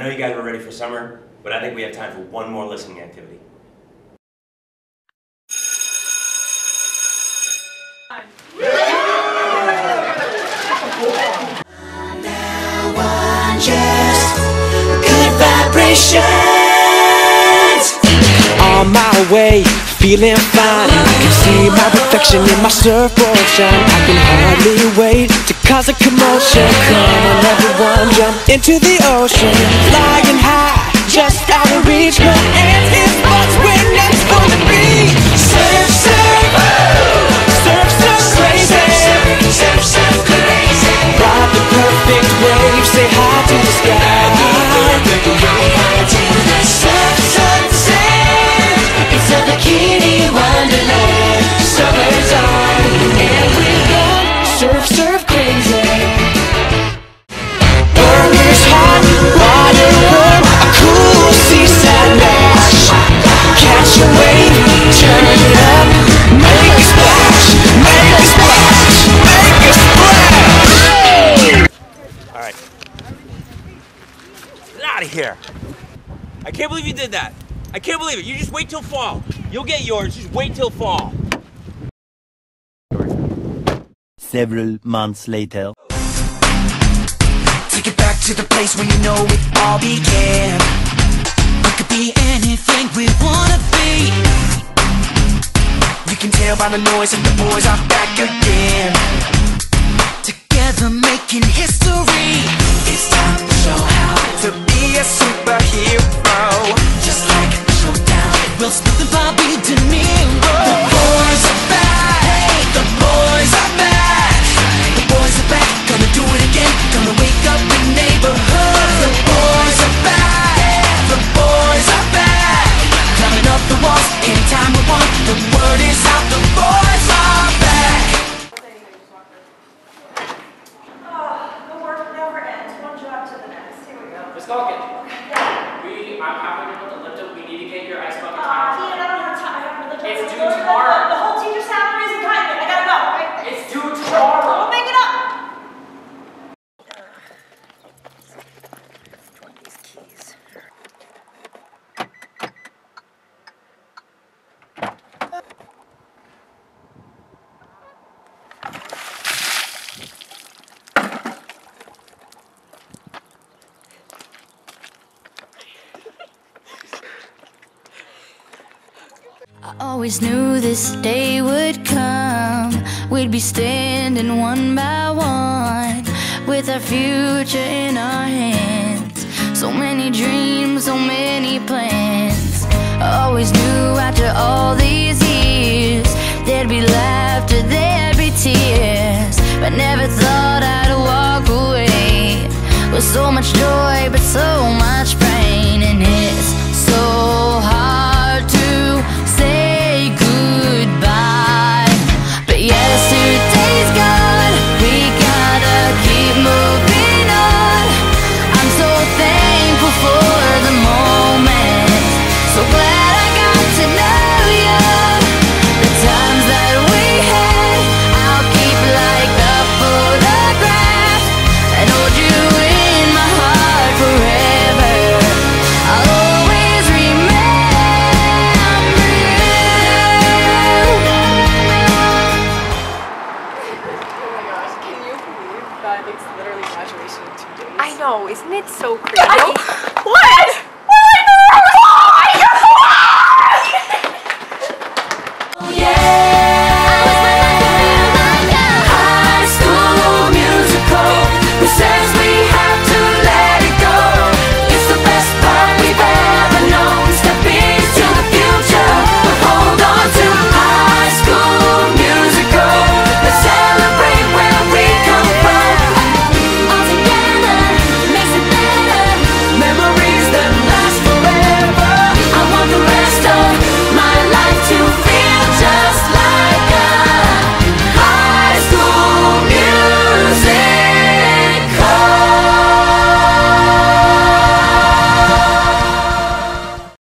know you guys were ready for summer, but I think we have time for one more listening activity. On my way, feeling fine. I can see my reflection in my surfboard shine. I can hardly wait cause a commotion. Come on, everyone, jump into the ocean. Flying high, just out of reach. No ends is what's out of here. I can't believe you did that. I can't believe it. You just wait till fall. You'll get yours. Just wait till fall. Several months later. Take it back to the place where you know it all began. We could be anything we wanna be. You can tell by the noise that the boys are back again. Together making history. And Bobby tomorrow. I always knew this day would come. We'd be standing one by one with our future in our hands. So many dreams, so many plans. I always knew after all It's so crazy.